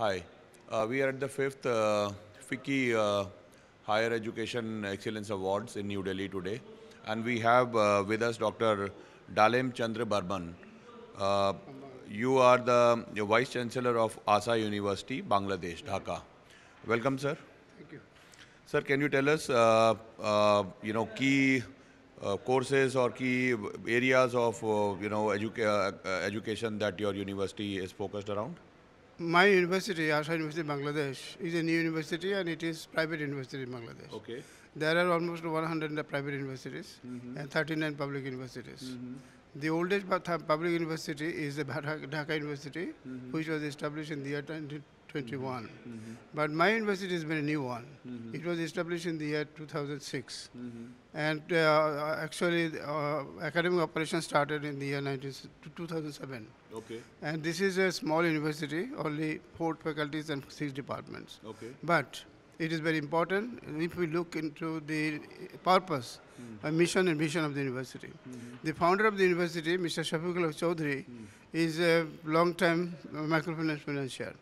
Hi, uh, we are at the fifth uh, FICCI uh, Higher Education Excellence Awards in New Delhi today, and we have uh, with us Dr. Dalem Chandra Barman. Uh, you are the Vice Chancellor of ASA University, Bangladesh, Dhaka. Welcome, sir. Thank you. Sir, can you tell us, uh, uh, you know, key uh, courses or key areas of, uh, you know, educa- education that your university is focused around? My university, Asha University, Bangladesh, is a new university and it is private university in Bangladesh. Okay. There are almost 100 private universities mm-hmm. and 39 public universities. Mm-hmm. The oldest public university is the Dhaka University, mm-hmm. which was established in the year 2021. But my university is a new one. It was established in the year 2006. And uh, actually, uh, academic operations started in the year 19, 2007. Okay. And this is a small university, only four faculties and six departments. Okay. But it is very important if we look into the purpose, uh, mission and vision of the university. The founder of the university, Mr. Shafiqullah Chaudhry, is a long-time uh, microfinance financier.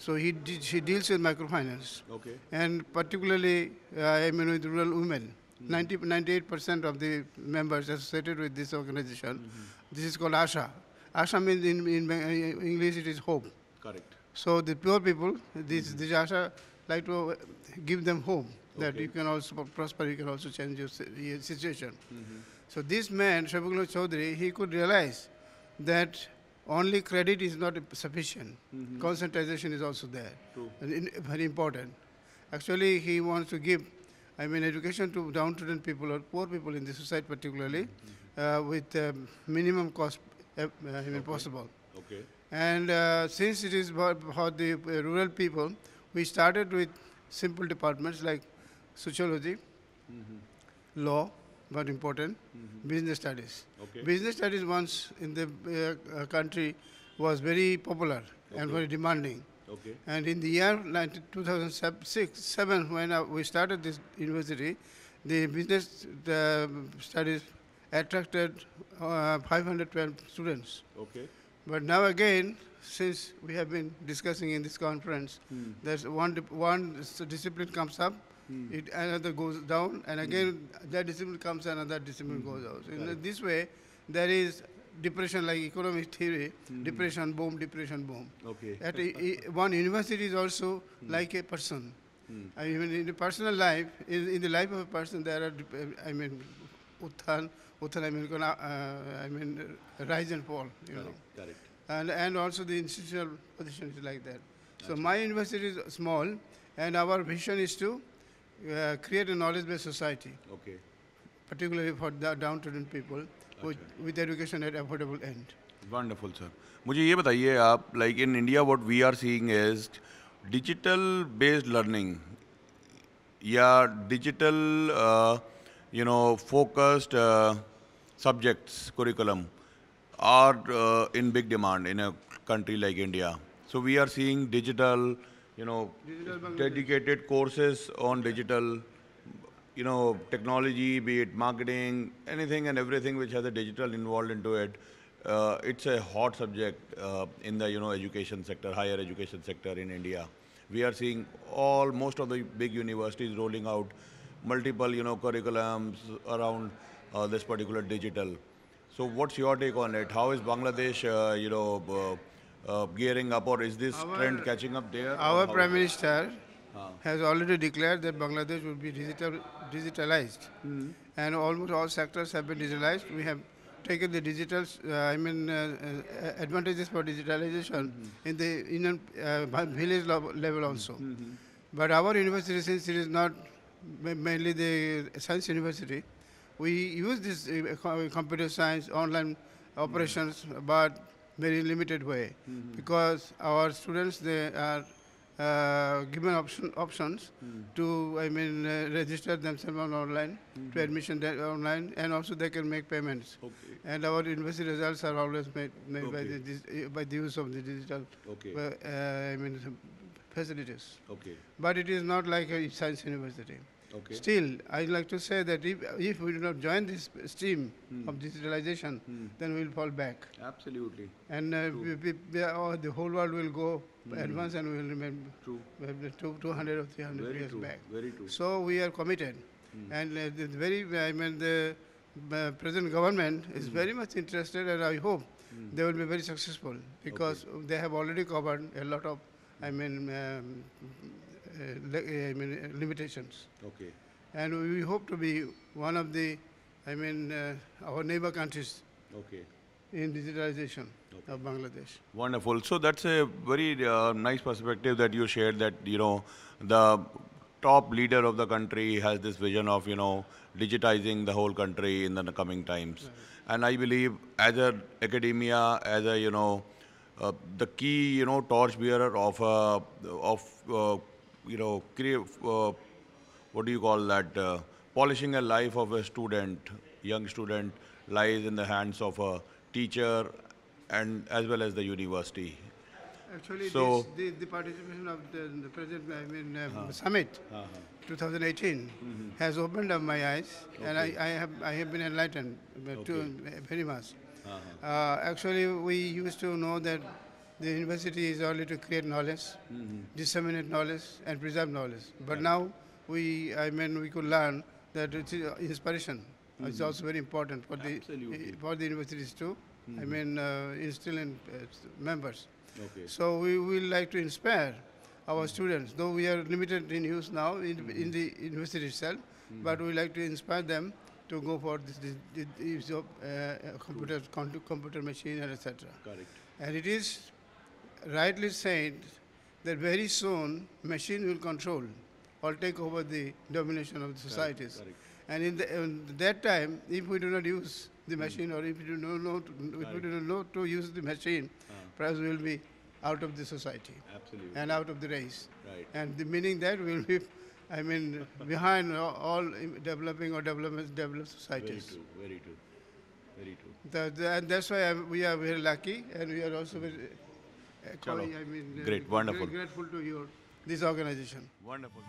So he, de- he deals with microfinance Okay. and particularly uh, I mean with rural women. Hmm. 90, 98% of the members associated with this organization. Mm-hmm. This is called ASHA. ASHA means in, in English it is hope. Correct. So the poor people, this, mm-hmm. this ASHA like to give them hope that Okay. you can also prosper, you can also change your, your situation. Mm-hmm. So this man, Shafiqullah Chaudhry, he could realize that only credit is not sufficient. Concentration is also there. True. In- very important. Actually, he wants to give, I mean, education to downtrodden people or poor people in the society particularly, uh, with um, minimum cost uh, I mean, possible. Okay. And uh, since it is for, the uh, rural people, we started with simple departments like sociology, law, but important, business studies. Okay. Business studies once in the uh, uh, country was very popular and very demanding. Okay. And in the year 19 2006, 7, when uh, we started this university, the business uh, studies attracted uh, 512 students. Okay. But now again, since we have been discussing in this conference, there's one one discipline comes up, Hmm. it another goes down, and hmm. again that discipline comes, another discipline hmm. goes out. So in this way, there is depression, like economic theory, depression boom, depression boom. Okay. At a, i- one university is also like a person. I mean, in the personal life, in, in the life of a person, there are, I mean, uthan, uthan, I mean, uh, I mean, rise and fall, you know. Correct. Correct. And, and also the institutional position is like that. So my university is small, and our vision is to uh, create a knowledge-based society, Okay. particularly for the downtrodden people, with, with education at affordable end. Wonderful sir मुझे ये बताइए आप like in India what we are seeing is digital based learning या digital you know focused subjects curriculum are uh, in big demand in a country like India. So we are seeing digital, you know, dedicated courses on digital, you know, technology, be it marketing, anything and everything which has a digital involved into it. Uh, it's a hot subject uh, in the, you know, education sector, higher education sector in India. We are seeing all, most of the big universities rolling out multiple, you know, curriculums around uh, this particular digital. So what's your take on it? How is Bangladesh, uh, you know, uh, uh, gearing up, or is this Our- trend catching up there? Our Prime? Minister has already declared that Bangladesh will be digital, digitalized. And almost all sectors have been digitalized. We have taken the digital, uh, I mean, uh, uh, advantages for digitalization in the Indian uh, village level also. But our university, since it is not mainly the science university, we use this uh, computer science, online operations, but very limited way, because our students they are uh, given option, options to, I mean, uh, register themselves on online, to admission de- online, and also they can make payments. Okay. And our university results are always made, made by, the, uh, by the use of the digital, Okay. uh, I mean, facilities. Okay. But it is not like a science university. Okay. Still, I'd like to say that if, if we do not join this stream of digitalization, then we'll fall back. Absolutely. And uh, we, we, we are, oh, the whole world will go advance and we will remain True. uh, 200 or 300 Very years true. back. Very true. So we are committed. And uh, the very, I mean, the uh, present government is very much interested and I hope they will be very successful because they have already covered a lot of, I mean, um, I mean, uh, limitations. Okay. And we hope to be one of the, I mean, uh, our neighbor countries Okay. in digitalization of Bangladesh. Wonderful. So that's a very uh, nice perspective that you shared that, you know, the top leader of the country has this vision of, you know, digitizing the whole country in the coming times. And I believe as a academia, as a, you know, uh, the key, you know, torchbearer of, uh, of uh, you know, crea- uh, what do you call that? Uh, polishing a life of a student, young student, lies in the hands of a teacher and as well as the university. Actually, So- this, the, the participation of the, the present, I mean, uh, summit, 2018, has opened up my eyes, and I, I have I have been enlightened uh, to very much. Uh, actually, we used to know that the university is only to create knowledge, disseminate knowledge, and preserve knowledge. But now we, I mean, we could learn that it is, uh, inspiration is also very important for the for the universities too. I mean, uh, instill in uh, members. Okay. So we will like to inspire our students, though we are limited in use now in, in the university itself, but we like to inspire them to go for this, this, this use of uh, computer, computer machine and etc. Correct. And it is rightly said that very soon machine will control or take over the domination of the societies. correct. And in, the, in that time, if we do not use the hmm. machine or if we do not know to, if we do not know to use the machine, ah. perhaps we will be out of the society Absolutely. and out of the race. Right. And the meaning that we will be, I mean, behind all all developing or development developed Very societies. true. Very true. Very true. The, the, and that's why we are very lucky, and we are also very, uh, calling- I mean, uh, Great, wonderful. grateful to your this organization. Wonderful.